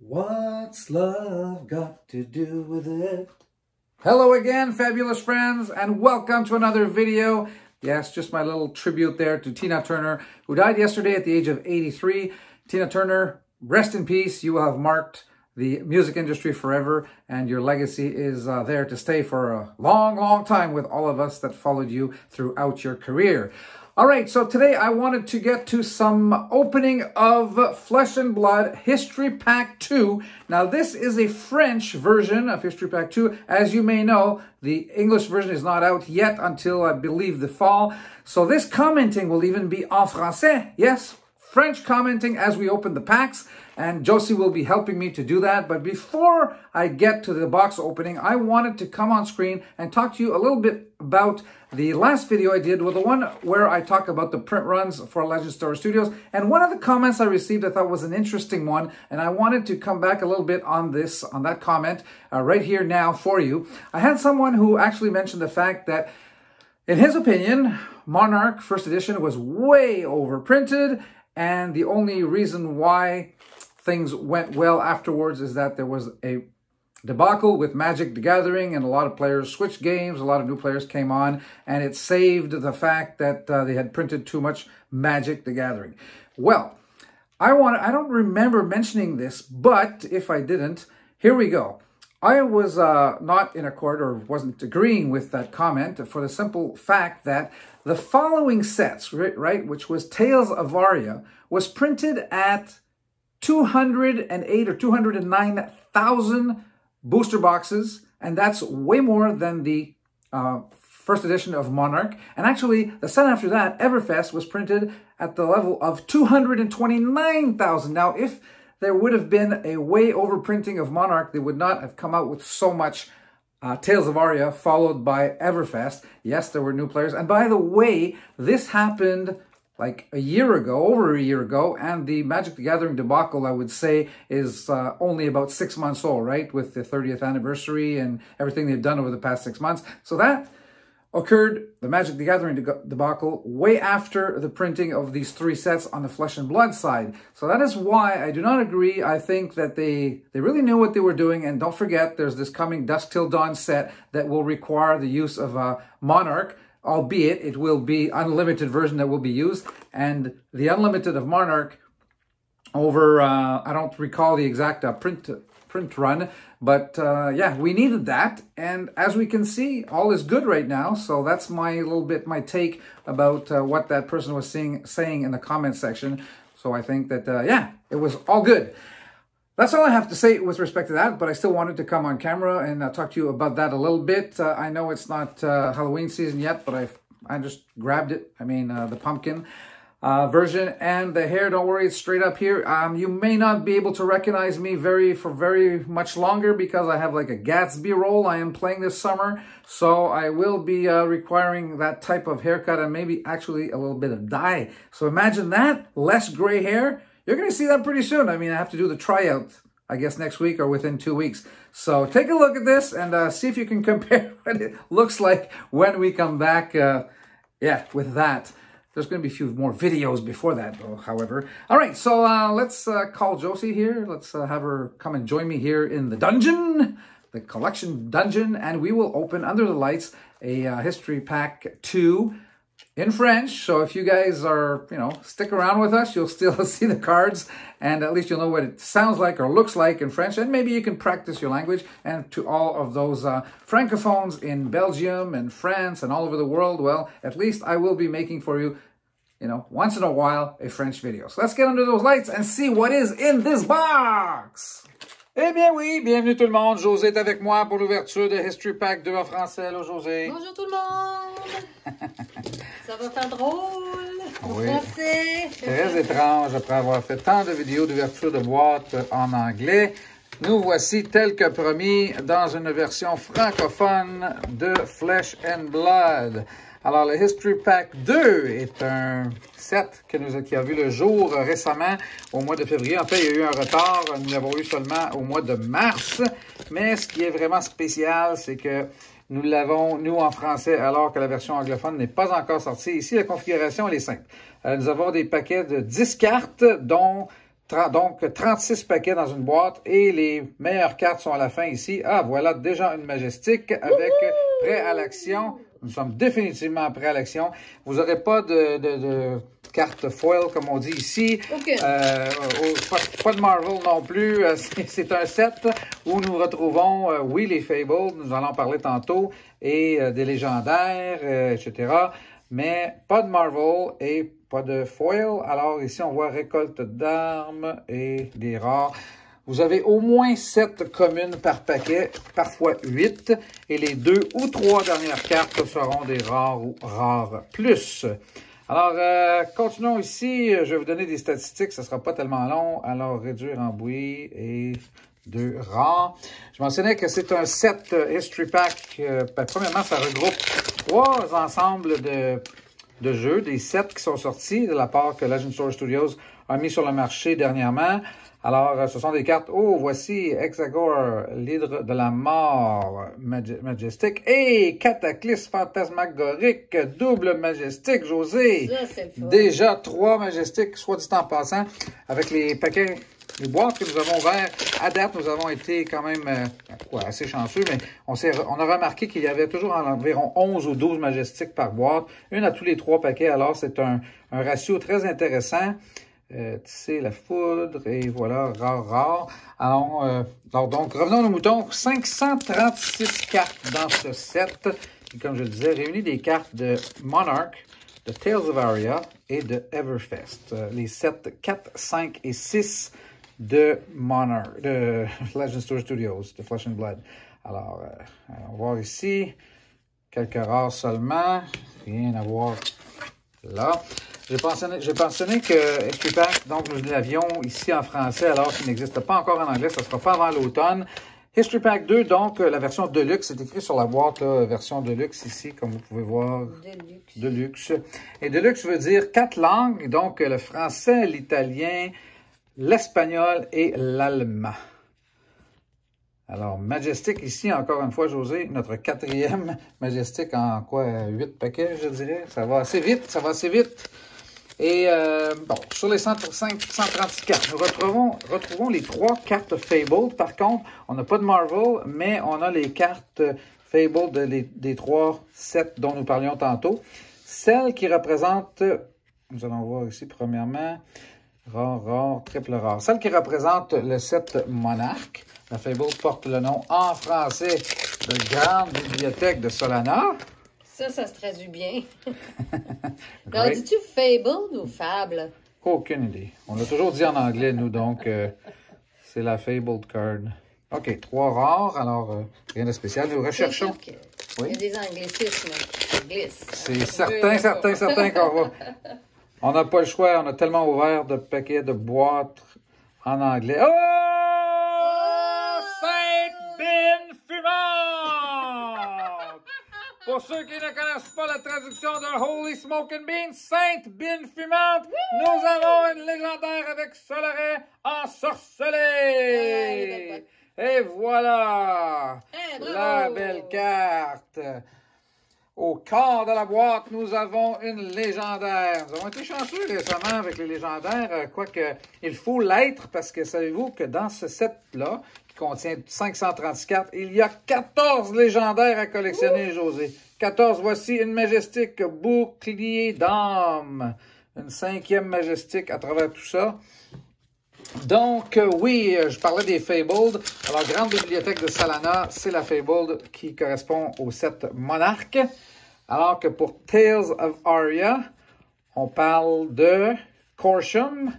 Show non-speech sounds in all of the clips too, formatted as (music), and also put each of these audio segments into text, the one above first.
What's love got to do with it? Hello again, fabulous friends, and welcome to another video. Yes, just my little tribute there to Tina Turner, who died yesterday at the age of 83. Tina Turner, rest in peace. You have marked the music industry forever, and your legacy is uh, there to stay for a long, long time with all of us that followed you throughout your career. All right, so today I wanted to get to some opening of Flesh and Blood History Pack 2. Now, this is a French version of History Pack 2. As you may know, the English version is not out yet until, I believe, the fall. So this commenting will even be en français. Yes, French commenting as we open the packs, and Josie will be helping me to do that. But before I get to the box opening, I wanted to come on screen and talk to you a little bit about the last video I did, with the one where I talk about the print runs for Legend Story Studios. And one of the comments I received I thought was an interesting one, and I wanted to come back a little bit on this, on that comment, uh, right here now for you. I had someone who actually mentioned the fact that in his opinion, Monarch First Edition was way overprinted and the only reason why things went well afterwards is that there was a debacle with Magic the Gathering and a lot of players switched games, a lot of new players came on, and it saved the fact that uh, they had printed too much Magic the Gathering. Well, I want I don't remember mentioning this, but if I didn't, here we go. I was uh, not in accord or wasn't agreeing with that comment for the simple fact that the following sets, right, which was Tales of Aria, was printed at 208 or 209,000 booster boxes, and that's way more than the uh, first edition of Monarch. And actually, the set after that, Everfest, was printed at the level of 229,000. Now, if there would have been a way overprinting of Monarch, they would not have come out with so much uh, Tales of Aria, followed by Everfest. Yes, there were new players. And by the way, this happened like a year ago, over a year ago, and the Magic the Gathering debacle, I would say, is uh, only about six months old, right? With the 30th anniversary and everything they've done over the past six months. So that occurred, the Magic the Gathering debacle, way after the printing of these three sets on the Flesh and Blood side. So that is why I do not agree. I think that they, they really knew what they were doing. And don't forget, there's this coming Dusk Till Dawn set that will require the use of a Monarch, albeit it will be unlimited version that will be used. And the unlimited of Monarch over, uh, I don't recall the exact uh, print print run. But uh, yeah, we needed that. And as we can see, all is good right now. So that's my little bit, my take about uh, what that person was seeing, saying in the comment section. So I think that, uh, yeah, it was all good. That's all I have to say with respect to that, but I still wanted to come on camera and uh, talk to you about that a little bit. Uh, I know it's not uh, Halloween season yet, but i I just grabbed it. I mean, the pumpkin uh, version. And the hair, don't worry, it's straight up here. Um, you may not be able to recognize me very for very much longer because I have like a Gatsby role I am playing this summer. So I will be uh, requiring that type of haircut and maybe actually a little bit of dye. So imagine that, less gray hair. You're going to see that pretty soon. I mean, I have to do the tryout I guess next week or within two weeks. So take a look at this and uh, see if you can (laughs) compare what it looks like when we come back, uh, yeah, with that. There's going to be a few more videos before that, though, however. All right, so uh, let's uh, call Josie here. Let's uh, have her come and join me here in the dungeon, the collection dungeon, and we will open Under the Lights a uh, History Pack 2 in French. So if you guys are, you know, stick around with us, you'll (laughs) still see the cards and at least you'll know what it sounds like or looks like in French. And maybe you can practice your language. And to all of those uh, francophones in Belgium and France and all over the world, well, at least I will be making for you you know, once in a while, a French video. So let's get under those lights and see what is in this box. Eh bien oui, bienvenue tout le monde. José est avec moi pour l'ouverture de History Pack 2 en français. Hello José. Bonjour tout le monde. (laughs) Ça va faire drôle oui. français. Très étrange après avoir fait tant de vidéos d'ouverture de boîtes en anglais. Nous voici, tel que promis, dans une version francophone de Flesh and Blood. Alors, le History Pack 2 est un set qui a vu le jour récemment au mois de février. En fait, il y a eu un retard. Nous l'avons eu seulement au mois de mars. Mais ce qui est vraiment spécial, c'est que nous l'avons, nous, en français, alors que la version anglophone n'est pas encore sortie. Ici, la configuration, elle est simple. Euh, nous avons des paquets de 10 cartes, dont donc, 36 paquets dans une boîte et les meilleures cartes sont à la fin ici. Ah, voilà déjà une Majestic avec prêt à l'action. Nous sommes définitivement prêts à l'action. Vous n'aurez pas de, de, de, carte foil, comme on dit ici. Euh, pas, de Marvel non plus. Euh, (laughs) c'est un set où nous retrouvons, euh, oui, les Fables, nous allons en parler tantôt, et des légendaires, etc. Mais pas de Marvel et pas de foil. Alors ici, on voit récolte d'armes et des rares. Vous avez au moins 7 communes par paquet, parfois 8, et les deux ou trois dernières cartes seront des rares ou rares plus. Alors, euh, continuons ici. Je vais vous donner des statistiques, ce ne sera pas tellement long. Alors, réduire en bruit et deux rares. Je mentionnais que c'est un set History Pack. Euh, ben, premièrement, ça regroupe trois ensembles de, de jeux, des sets qui sont sortis de la part que Legend Store Studios a mis sur le marché dernièrement. Alors, euh, ce sont des cartes. Oh, voici Hexagore, l'hydre de la mort, Majestic. Et Cataclysme fantasmagorique, double Majestic, José. Déjà trois Majestiques, soit dit en passant, avec les paquets, les boîtes que nous avons ouvertes. À date, nous avons été quand même euh, assez chanceux, mais on, a remarqué qu'il y avait toujours environ 11 ou 12 Majestiques par boîte, une à tous les trois paquets. Alors, c'est un, ratio très intéressant euh, tisser la foudre, et voilà, rare, rare. Alors, euh, donc, revenons aux moutons. 536 cartes dans ce set, comme je le disais, réunit des cartes de Monarch, de Tales of Aria et de Everfest. Euh, les sets 4, 5 et 6 de Monarch, de Legend Store Studios, de Flesh and Blood. Alors, euh, on va voir ici, quelques rares seulement, rien à voir là. J'ai mentionné, que Equipack, donc nous l'avions ici en français alors qu'il n'existe pas encore en anglais, ça ne sera pas avant l'automne. History Pack 2, donc euh, la version Deluxe, c'est écrit sur la boîte, là, version Deluxe ici, comme vous pouvez voir. Deluxe. Deluxe. Et Deluxe veut dire quatre langues, donc le français, l'italien, l'espagnol et l'allemand. Alors, Majestic ici, encore une fois, José, notre quatrième (laughs) Majestic en quoi, huit paquets, je dirais? Ça va assez vite, ça va assez vite. Et euh, bon, sur les 135, 136 cartes, nous retrouvons, retrouvons les trois cartes Fable. Par contre, on n'a pas de Marvel, mais on a les cartes Fable des trois sets dont nous parlions tantôt. Celles qui représentent, nous allons voir ici premièrement, rare, rare, triple rare. Celle qui représente le set Monarch. La Fable porte le nom en français de Grande Bibliothèque de Solana. Ça, ça se traduit bien. (laughs) Alors, dis-tu fable ou fable? Aucune idée. On l'a toujours dit en anglais, nous, donc euh, c'est la fabled card. OK, trois rares, alors euh, rien de spécial. Nous recherchons. Il y a des anglicismes C'est certain, certain, certain qu'on va. On n'a pas le choix, on a tellement ouvert de paquets de boîtes en anglais. Oh! Pour ceux qui ne connaissent pas la traduction de Holy Smoking Bean, Sainte Bin Fumante, nous avons une légendaire avec Solaret ensorcelé. Et voilà eh, la belle carte. Au corps de la boîte, nous avons une légendaire. Nous avons été chanceux récemment avec les légendaires, euh, quoique il faut l'être parce que savez-vous que dans ce set-là, contient 534. Il y a 14 légendaires à collectionner, José. 14, voici une majestique bouclier d'âme. Une cinquième majestique à travers tout ça. Donc, euh, oui, euh, je parlais des Fabled. Alors, Grande Bibliothèque de Salana, c'est la Fabled qui correspond au set Monarch. Alors que pour Tales of Aria, on parle de Corsham,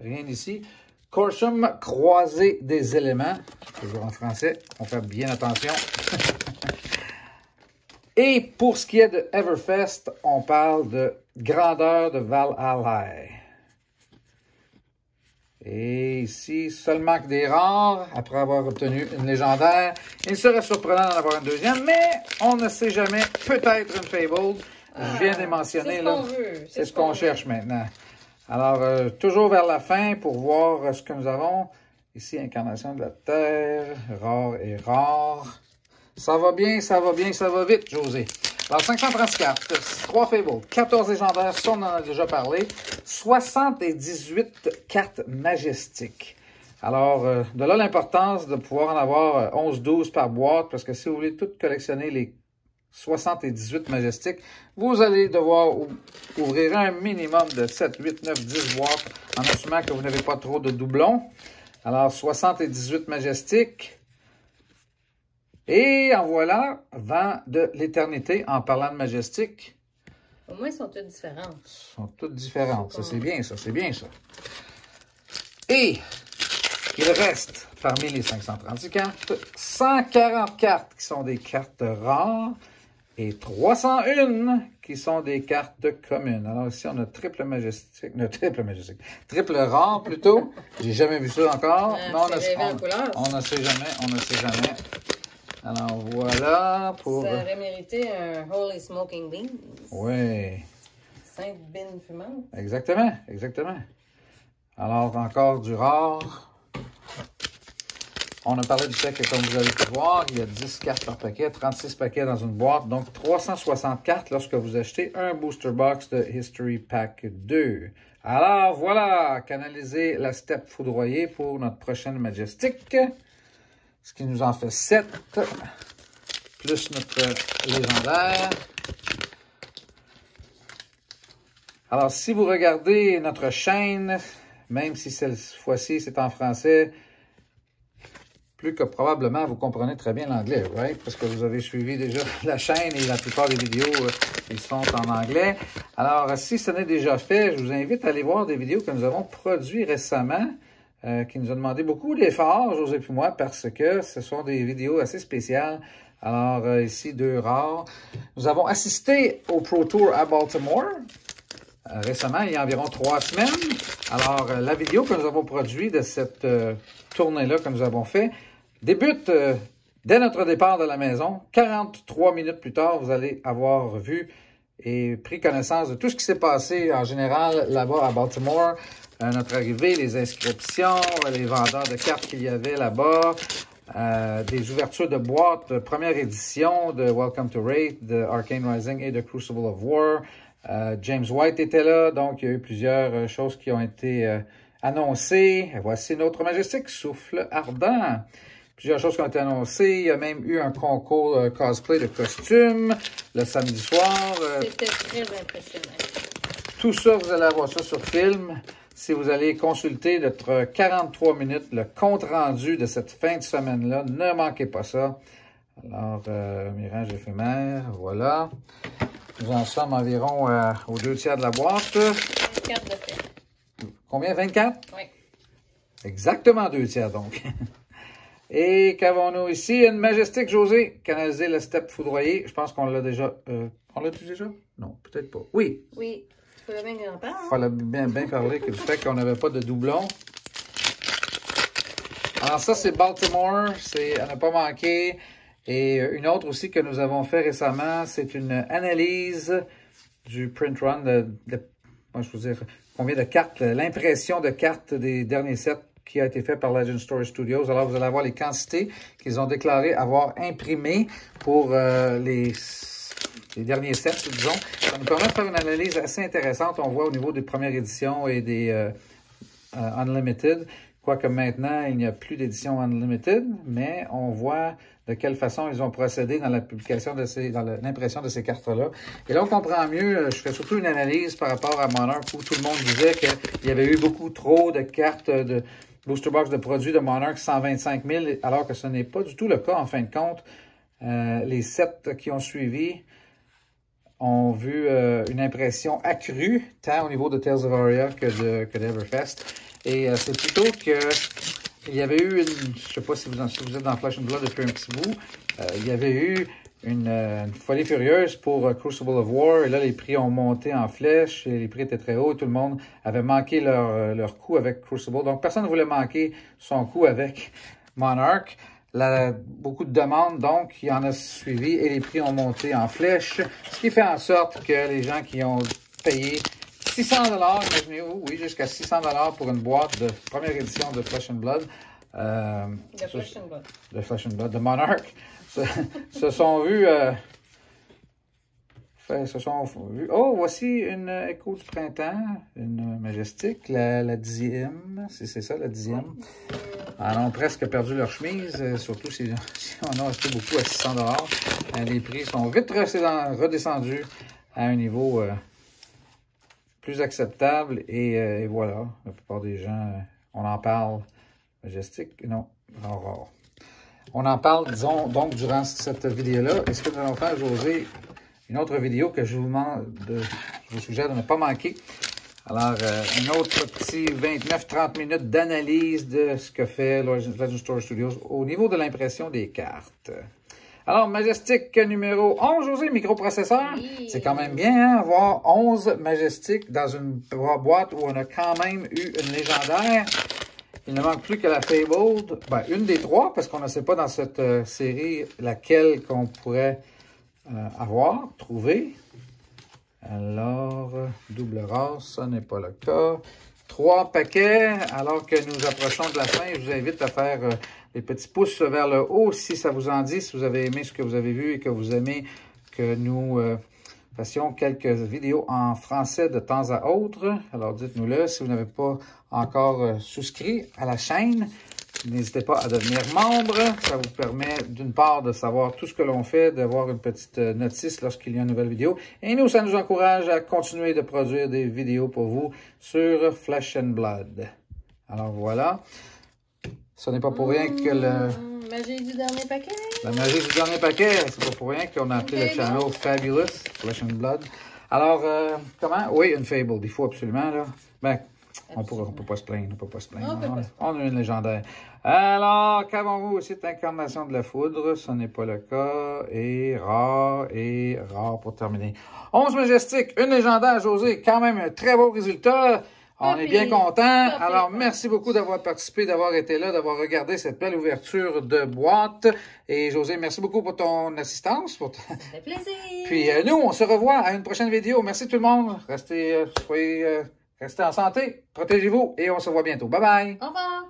rien ici, Corsham, croisé des éléments. Toujours en français, on fait bien attention. (laughs) Et pour ce qui est de Everfest, on parle de grandeur de Valhalla. Et ici, seulement que des rares, après avoir obtenu une légendaire. Il serait surprenant d'en avoir une deuxième, mais on ne sait jamais. Peut-être une Fabled. Je viens de les mentionner. C'est ce qu'on cherche maintenant. Alors, euh, toujours vers la fin pour voir ce que nous avons. Ici, incarnation de la Terre, rare et rare. Ça va bien, ça va bien, ça va vite, José. Alors, 530 cartes, 3 Fables, 14 légendaires, ça on en a déjà parlé, 78 cartes majestiques. Alors, euh, de là l'importance de pouvoir en avoir 11-12 euh, par boîte, parce que si vous voulez tout collectionner les 78 majestiques, vous allez devoir ouvrir un minimum de 7, 8, 9, 10 boîtes en assumant que vous n'avez pas trop de doublons. Alors, 78 majestiques. Et en voilà, vent de l'éternité en parlant de majestique. Au moins, elles sont toutes différentes. Elles sont toutes différentes. Ça, c'est bien, ça, c'est bien, ça. Et il reste, parmi les 530 cartes, 140 cartes qui sont des cartes rares et 301 qui sont des cartes communes. Alors ici, on a triple majestique, non, triple majestique, triple rare plutôt. J'ai jamais vu ça encore. Euh, on, on, ne sait jamais, on ne sait jamais. Alors voilà pour... Ça aurait mérité un Holy Smoking Beans. Oui. Sainte Bine fumante. Exactement, exactement. Alors encore du rare. On a parlé du fait que, comme vous allez pu voir, il y a 10 cartes par paquet, 36 paquets dans une boîte, donc 360 cartes lorsque vous achetez un booster box de History Pack 2. Alors voilà, canaliser la step foudroyée pour notre prochaine Majestic, ce qui nous en fait 7, plus notre légendaire. Alors, si vous regardez notre chaîne, même si cette fois-ci c'est en français, plus que probablement vous comprenez très bien l'anglais, right? Parce que vous avez suivi déjà (laughs) la chaîne et la plupart des vidéos, euh, ils sont en anglais. Alors, si ce n'est déjà fait, je vous invite à aller voir des vidéos que nous avons produites récemment, euh, qui nous ont demandé beaucoup d'efforts, José et moi, parce que ce sont des vidéos assez spéciales. Alors, euh, ici, deux rares. Nous avons assisté au Pro Tour à Baltimore, récemment, il y a environ trois semaines. Alors, la vidéo que nous avons produite de cette tournée-là que nous avons fait, débute euh, dès notre départ de la maison. 43 minutes plus tard, vous allez avoir vu et pris connaissance de tout ce qui s'est passé en général là-bas à Baltimore. Euh, notre arrivée, les inscriptions, les vendeurs de cartes qu'il y avait là-bas, euh, des ouvertures de boîtes, première édition de Welcome to Raid, de Arcane Rising et de Crucible of War. James White était là, donc il y a eu plusieurs choses qui ont été annoncées. Voici notre majestique souffle ardent plusieurs choses qui ont été annoncées. Il y a même eu un concours euh, cosplay de costumes le samedi soir. Euh, C'était très impressionnant. Tout ça, vous allez avoir ça sur film. Si vous allez consulter notre 43 minutes, le compte-rendu de cette fin de semaine-là, ne manquez pas ça. Alors, euh, mirage éphémère, voilà. Nous en sommes environ euh, aux deux tiers de la boîte. 24 de fait. Combien? 24? Oui. Exactement deux tiers, donc. (laughs) Et qu'avons-nous ici? Une majestique José, canaliser le step foudroyé. Je pense qu'on l'a déjà... Euh, on l'a déjà? Non, peut-être pas. Oui. Oui. Fallait bien en parler. Il fallait bien, bien parler du fait qu'on n'avait pas de doublon. Alors ça, c'est Baltimore. C'est à ne pas manquer. Et une autre aussi que nous avons fait récemment, c'est une analyse du print run de, de je combien de cartes, l'impression de cartes des derniers sets qui a été fait par Legend Story Studios. Alors, vous allez avoir les quantités qu'ils ont déclaré avoir imprimées pour euh, les, derniers sets, disons. Ça nous permet de faire une analyse assez intéressante. On voit au niveau des premières éditions et des euh, euh, Unlimited, quoique maintenant, il n'y a plus d'édition Unlimited, mais on voit de quelle façon ils ont procédé dans la publication de ces, dans l'impression de ces cartes-là. Et là, on comprend mieux, je fais surtout une analyse par rapport à Monarch où tout le monde disait qu'il y avait eu beaucoup trop de cartes de, booster box de produits de Monarch 125 000, alors que ce n'est pas du tout le cas en fin de compte. Euh, les sept qui ont suivi ont vu euh, une impression accrue, tant au niveau de Tales of Aria que de que. Et euh, c'est plutôt que il y avait eu une, je sais pas si vous, en, si vous êtes dans Flash and Blood depuis un petit bout, il y avait eu euh, une, folie furieuse pour euh, Crucible of War. Et là, les prix ont monté en flèche et les prix étaient très hauts. Tout le monde avait manqué leur, euh, leur coup avec Crucible. Donc, personne ne voulait manquer son coup avec Monarch. Là, beaucoup de demandes, donc, il y en a suivi et les prix ont monté en flèche. Ce qui fait en sorte que les gens qui ont payé 600 dollars, imaginez-vous, oui, jusqu'à 600 dollars pour une boîte de première édition de Flesh and Blood. Euh, de Flesh and Blood. De Flesh and Blood, de Monarch (laughs) se, sont vus euh, se sont vus. Oh, voici une écho du printemps, une majestique, la, la dixième, c'est ça, la dixième. Elles ont presque perdu leur chemise, euh, surtout si, (laughs) si, on a acheté beaucoup à 600 euh, Les prix sont vite redescendus à un niveau euh, plus acceptable. Et, et, voilà, la plupart des gens, on en parle. Majestique, non, Aurore. On en parle, disons, donc, durant cette vidéo-là. Est-ce que nous allons faire, José, une autre vidéo que je vous, de, je vous suggère de ne pas manquer? Alors, euh, un autre petit 29-30 minutes d'analyse de ce que fait Legend Store Studios au niveau de l'impression des cartes. Alors, Majestic numéro 11, José, microprocesseur. C'est quand même bien, hein, avoir 11 Majestic dans une boîte où on a quand même eu une légendaire. Il ne manque plus que la Fabled. Ben, une des trois, parce qu'on ne sait pas dans cette euh, série laquelle qu'on pourrait avoir, trouver. Alors, double race, ce n'est pas le cas. Trois paquets, alors que nous approchons de la fin, je vous invite à faire euh, les petits pouces vers le haut si ça vous en dit, si vous avez aimé ce que vous avez vu et que vous aimez que nous euh, fassions quelques vidéos en français de temps à autre. Alors dites-nous-le si vous n'avez pas encore euh, souscrit à la chaîne. N'hésitez pas à devenir membre. Ça vous permet d'une part de savoir tout ce que l'on fait, d'avoir une petite euh, notice lorsqu'il y a une nouvelle vidéo. Et nous, ça nous encourage à continuer de produire des vidéos pour vous sur Flesh and Blood. Alors voilà. Ce n'est pas pour rien que le... Mmh, magie du dernier paquet. La magie du dernier paquet. C'est pas pour rien qu'on a appelé le channel Fabulous, Flesh and Blood. Alors, euh, comment? Oui, une Fable. Il faut absolument, là. Ben, on ne peut pas se plaindre, on peut pas se plaindre. On, a une légendaire. Alors, qu'avons-vous cette incarnation de la foudre? Ce n'est pas le cas. Et rare, et rare pour terminer. 11 majestique, une légendaire, José. Quand même un très beau résultat. On est bien content. Alors, merci beaucoup d'avoir participé, d'avoir été là, d'avoir regardé cette belle ouverture de boîte. Et José, merci beaucoup pour ton assistance. Pour Ça fait plaisir. Puis euh, nous, on se revoit à une prochaine vidéo. Merci tout le monde. Restez, euh, soyez... Euh, Restez en santé, protégez-vous et on se voit bientôt. Bye bye! Au revoir!